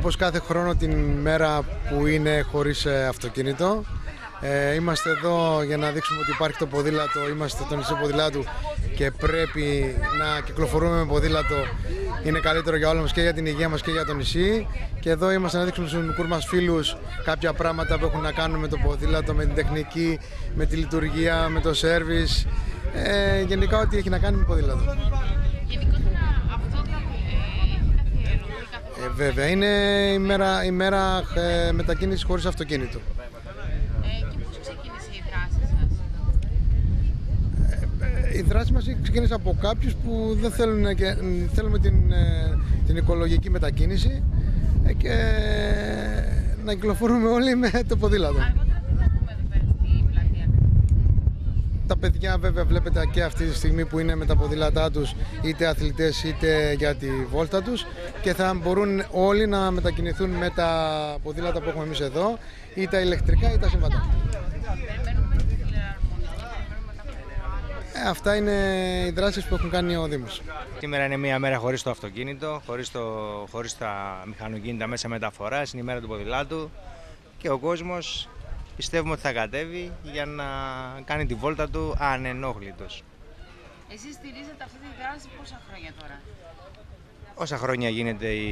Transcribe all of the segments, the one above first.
τιμούμε όπως κάθε χρόνο την μέρα που είναι χωρίς ε, αυτοκίνητο. Ε, είμαστε εδώ για να δείξουμε ότι υπάρχει το ποδήλατο, είμαστε το νησί ποδηλάτου και πρέπει να κυκλοφορούμε με ποδήλατο. Είναι καλύτερο για όλους μας και για την υγεία μας και για το νησί. Και εδώ είμαστε να δείξουμε στους μικρούς μας φίλους κάποια πράγματα που έχουν να κάνουν με το ποδήλατο, με την τεχνική, με τη λειτουργία, με το σέρβις. Ε, γενικά ό,τι έχει να κάνει με ποδήλατο. Γενικότερα αυτό θα ε, έχει καθιερωθεί Ε, βέβαια, είναι η μέρα, η μέρα ε, μετακίνησης χωρίς αυτοκίνητο. Ε, και πώς ξεκίνησε η δράση σας; Ε, η δράση μας ξεκίνησε από κάποιους που δεν θέλουν να και, θέλουμε την, ε, την οικολογική μετακίνηση ε, και να κυκλοφορούμε όλοι με το ποδήλατο. Αργότερα τι θα πούμε εδώ πέρα στην πλατεία. Τα παιδιά βέβαια βλέπετε και αυτή τη στιγμή που είναι με τα ποδήλατά τους είτε αθλητές είτε για τη βόλτα τους και θα μπορούν όλοι να μετακινηθούν με τα ποδήλατα που έχουμε εμείς εδώ ή τα ηλεκτρικά ή τα συμβατά. Περιμένουμε τη φιλαρμονική, περιμένουμε κάποια Ε, αυτά είναι οι δράσεις που έχουν κάνει ο Δήμος. Σήμερα είναι μια μέρα χωρίς το αυτοκίνητο, χωρίς, το, χωρίς τα μηχανοκίνητα μέσα μεταφοράς, είναι η μέρα του ποδηλάτου και ο κόσμος πιστεύουμε ότι θα κατέβει για να κάνει τη βόλτα του ανενόχλητος. Εσείς στηρίζετε αυτή τη δράση πόσα χρόνια τώρα; Όσα χρόνια γίνεται η,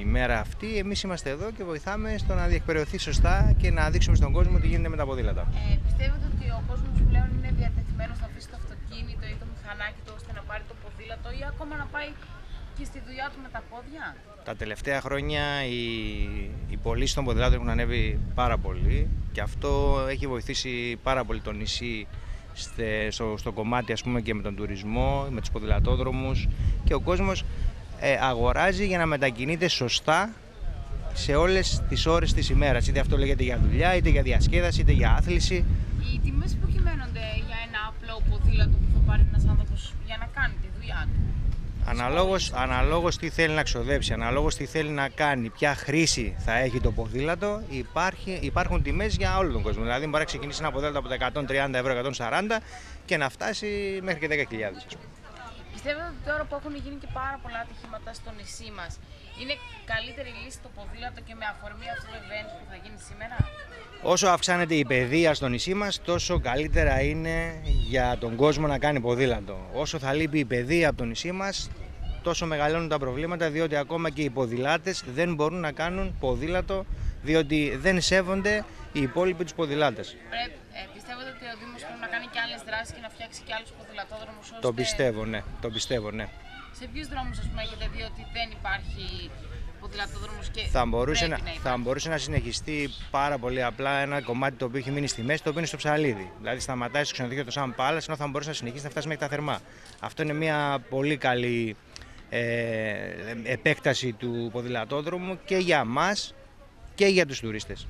η μέρα αυτή, εμείς είμαστε εδώ και βοηθάμε στο να διεκπαιρεωθεί σωστά και να δείξουμε στον κόσμο τι γίνεται με τα ποδήλατα. Ε, πιστεύετε ότι ο κόσμος πλέον είναι διατεθειμένος να αφήσει το αυτοκίνητο ή το μηχανάκι του ώστε να πάρει το ποδήλατο ή ακόμα να πάει και στη δουλειά του με τα πόδια; Τα τελευταία χρόνια οι, οι πωλήσει των ποδηλάτων έχουν ανέβει πάρα πολύ και αυτό έχει βοηθήσει πάρα πολύ το νησί στε- στο, στο κομμάτι ας πούμε και με τον τουρισμό, με τους ποδηλατόδρομους και ο κόσμος ε, αγοράζει για να μετακινείται σωστά σε όλες τις ώρες της ημέρας. Είτε αυτό λέγεται για δουλειά, είτε για διασκέδαση, είτε για άθληση. Οι τιμές που κυμαίνονται για ένα απλό ποδήλατο που θα πάρει ένας άνθρωπος για να κάνει τη δουλειά του. Αναλόγως, αναλόγως τι θέλει να ξοδέψει, αναλόγως τι θέλει να κάνει, ποια χρήση θα έχει το ποδήλατο, υπάρχει, υπάρχουν τιμές για όλο τον κόσμο. Δηλαδή μπορεί να ξεκινήσει ένα ποδήλατο από τα 130 ευρώ, 140 και να φτάσει μέχρι και 10.000 ας πούμε. Πιστεύετε ότι τώρα που έχουν γίνει και πάρα πολλά ατυχήματα στο νησί μας, είναι καλύτερη λύση το ποδήλατο και με αφορμή αυτό το event που θα γίνει σήμερα; Όσο αυξάνεται η παιδεία στο νησί μας, τόσο καλύτερα είναι για τον κόσμο να κάνει ποδήλατο. Όσο θα λείπει η παιδεία από το νησί μας, τόσο μεγαλώνουν τα προβλήματα, διότι ακόμα και οι ποδηλάτες δεν μπορούν να κάνουν ποδήλατο, διότι δεν σέβονται οι υπόλοιποι τους ποδηλάτες. Πρέπει, ε, πιστεύετε ότι ο Δήμος πρέπει να κάνει και άλλες δράσεις και να φτιάξει και άλλους ποδηλατόδρομους ώστε... Το πιστεύω, ναι. Το πιστεύω, ναι. Σε ποιους δρόμους ας πούμε έχετε δει ότι δεν υπάρχει ποδηλατόδρομος και Θα μπορούσε, να, πρέπει να θα υπάρχει. μπορούσε να συνεχιστεί πάρα πολύ απλά ένα κομμάτι το οποίο έχει μείνει στη μέση, το οποίο είναι στο ψαλίδι. Δηλαδή σταματάει στο ξενοδοχείο του Σαν Πάλας, ενώ θα μπορούσε να συνεχίσει να φτάσει μέχρι τα θερμά. Αυτό είναι μια πολύ καλή ε, επέκταση του ποδηλατόδρομου και για μας και για τους τουρίστες.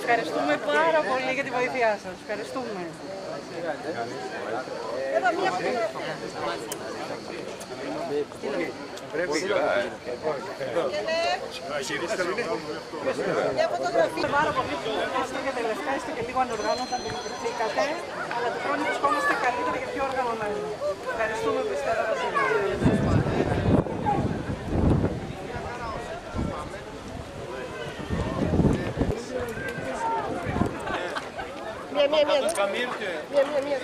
Ευχαριστούμε πάρα πολύ για τη βοήθειά σας. Ευχαριστούμε. Πάρα πολύ που είστε και τελευταία, είστε και λίγο ανοργάνωτα, αντιληφθήκατε, αλλά του χρόνου βρισκόμαστε καλύτερα και πιο οργανωμένοι. Ευχαριστούμε που είστε εδώ μαζί μας. Μία, μία, μία. Μία, μία, μία.